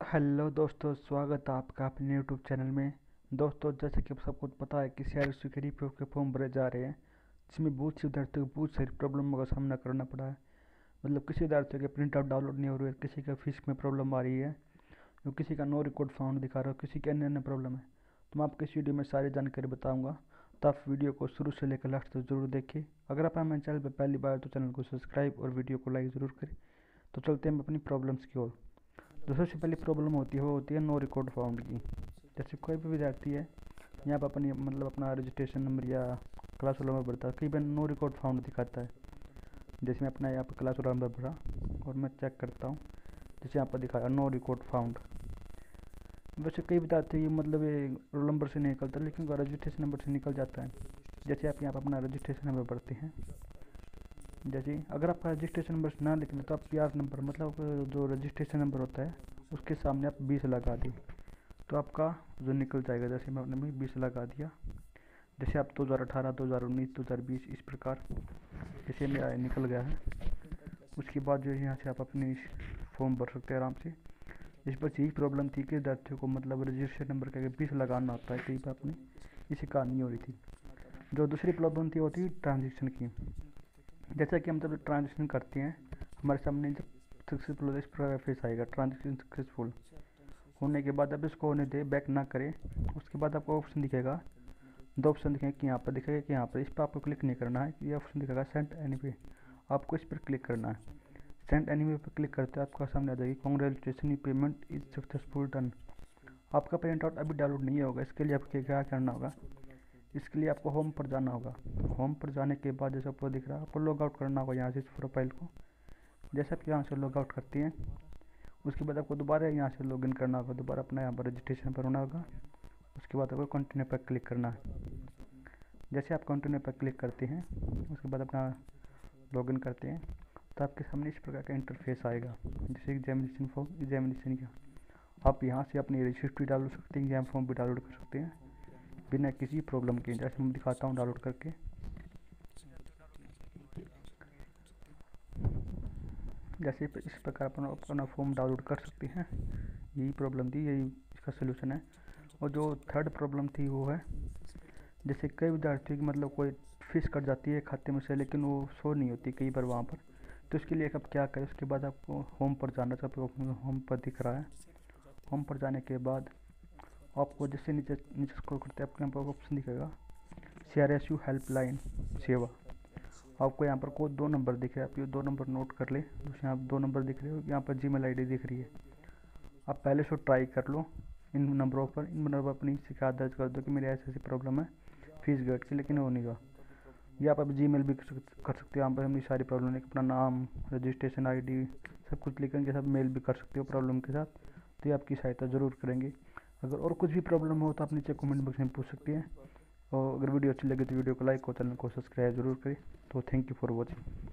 Hello दोस्तों, स्वागत है आपका अपने यूट्यूब चैनल में। दोस्तों, जैसे कि आप सबको पता है कि सी आर सी के के फॉर्म भरे जा रहे हैं, जिसमें बहुत से विद्यार्थियों को बहुत सारी प्रॉब्लमों का सामना करना पड़ा है। मतलब किसी विद्यार्थियों के प्रिंट आउट डाउनलोड नहीं हो रही है किसी का फ़ीस में प्रॉब्लम आ रही है तो किसी का नो रिकॉर्ड फाउंड दिखा रहा हो, किसी के अन्य अन्य प्रॉब्लम है। तो मैं आपको इस वीडियो में सारी जानकारी बताऊँगा तो आप वीडियो को शुरू से लेकर लास्ट तक ज़रूर देखिए। अगर आप हमारे चैनल पर पहली बार तो चैनल को सब्सक्राइब और वीडियो को लाइक ज़रूर करें। तो चलते हैं अपनी प्रॉब्लम्स की ओर। जो सबसे पहली प्रॉब्लम होती है, वो होती है नो रिकॉर्ड फाउंड की। जैसे कोई भी विद्यार्थी है, यहाँ पर अपनी मतलब अपना रजिस्ट्रेशन नंबर या क्लास रोल नंबर भरता है, कई बार नो रिकॉर्ड फाउंड दिखाता है। जैसे मैं अपना यहाँ पर क्लास रोल नंबर भरा, और मैं चेक करता हूँ, जैसे यहाँ पर दिखाया नो रिकॉर्ड फाउंड वैसे कई विद्यार्थी मतलब ये रोल नंबर से निकलता, लेकिन रजिस्ट्रेशन नंबर से निकल जाता है। जैसे आप यहाँ पर अपना रजिस्ट्रेशन नंबर भरते हैं जैसे अगर आपका रजिस्ट्रेशन नंबर ना लिखना तो आप पी नंबर मतलब जो रजिस्ट्रेशन नंबर होता है, उसके सामने आप बीस लगा दें। तो आपका जो निकल जाएगा, जैसे मैं अपने बीस लगा दिया, जैसे आप दो हज़ार अठारह, दो हज़ार उन्नीस, दो हज़ार बीस, इस प्रकार जैसे मेरा निकल गया है। उसके बाद जो है, यहाँ से आप अपनी फॉर्म भर सकते हैं आराम से। इस पर यही प्रॉब्लम थी कि विद्यार्थियों को मतलब रजिस्ट्रेशन नंबर का बीस लगाना होता है कई बार अपनी इसी नहीं हो रही थी। जो दूसरी प्रॉब्लम थी, वो थी ट्रांजेक्शन की। जैसा कि हम जब ट्रांजेक्शन करते हैं, हमारे सामने जब सक्सेसफुल इस प्रकार फेस आएगा ट्रांजेक्शन सक्सेसफुल होने के बाद अब इसको होने दे बैक ना करें। उसके बाद आपको ऑप्शन दिखेगा। दो ऑप्शन दिखेंगे कि यहाँ पर दिखेगा, कि यहाँ पर। इस पर आपको क्लिक नहीं करना है, ये ऑप्शन दिखेगा सेंट एनी पे। आपको इस पर क्लिक करना है। सेंट एनी पर क्लिक करते आपका सामने आ जाएगी congratulation payment is successful done आपका प्रिंट आउट अभी डाउनलोड नहीं होगा, इसके लिए आपको क्या करना होगा? इसके लिए आपको होम पर जाना होगा। होम पर जाने के बाद जैसे आपको दिख रहा है, आपको लॉग आउट करना होगा यहाँ से इस प्रोफ़ाइल को। जैसे आप यहाँ से लॉग आउट करते हैं, उसके बाद आपको दोबारा यहाँ से लॉगिन करना होगा, दोबारा अपना यहाँ पर रजिस्ट्रेशन पर होना होगा। उसके बाद आपको कंटिन्यू पर क्लिक करना है। जैसे आप कंटिन्यू पर क्लिक करते हैं, उसके बाद अपना लॉगिन करते हैं तो आपके सामने इस प्रकार का इंटरफेस आएगा। जैसे एग्जामिनेशन फॉर्म एग्जामिनेशन का आप यहाँ से अपनी रजिस्ट्री डाउनलोड सकते हैं एग्ज़ाम फॉर्म भी डाउनलोड कर सकते हैं। बिना किसी प्रॉब्लम के। जैसे मैं दिखाता हूँ डाउनलोड करके। जैसे इस प्रकार अपन, अपना फॉर्म डाउनलोड कर सकते हैं। यही प्रॉब्लम थी, यही इसका सोल्यूशन है। और जो थर्ड प्रॉब्लम थी, वो है, जैसे कई विद्यार्थियों की मतलब कोई फ़ीस कट जाती है खाते में से, लेकिन वो शो नहीं होती कई बार वहाँ पर। तो इसके लिए आप क्या करें? उसके बाद आपको होम पर जाना चाहिए होम पर दिख रहा है। होम पर जाने के बाद आपको जैसे नीचे नीचे स्क्रॉल करते हैं, आपके यहाँ पर ऑप्शन दिखेगा। C R S U helpline सेवा। आपको यहाँ पर कोई दो नंबर दिख रहे हैं, आप ये दो नंबर नोट कर ले। जैसे आप दो नंबर दिख रहे हो, यहाँ पर जी मेल दिख रही है। आप पहले से ट्राई कर लो इन नंबरों पर। इन नंबर पर अपनी शिकायत दर्ज कर दो कि मेरी ऐसी ऐसी प्रॉब्लम है फ़ीस गेट की लेकिन वो नहीं हुआ या आप अब जी मेल भी कर सकते हो, यहाँ पर अपनी सारी प्रॉब्लम अपना नाम रजिस्ट्रेशन आईडी सब कुछ लिखेंगे सब मेल भी कर सकते हो प्रॉब्लम के साथ। तो ये आपकी सहायता ज़रूर करेंगे। अगर और कुछ भी प्रॉब्लम हो तो आप नीचे कमेंट बॉक्स में पूछ सकती हैं। और अगर वीडियो अच्छी लगे तो वीडियो को लाइक और चैनल को सब्सक्राइब ज़रूर करें। तो थैंक यू फॉर वॉचिंग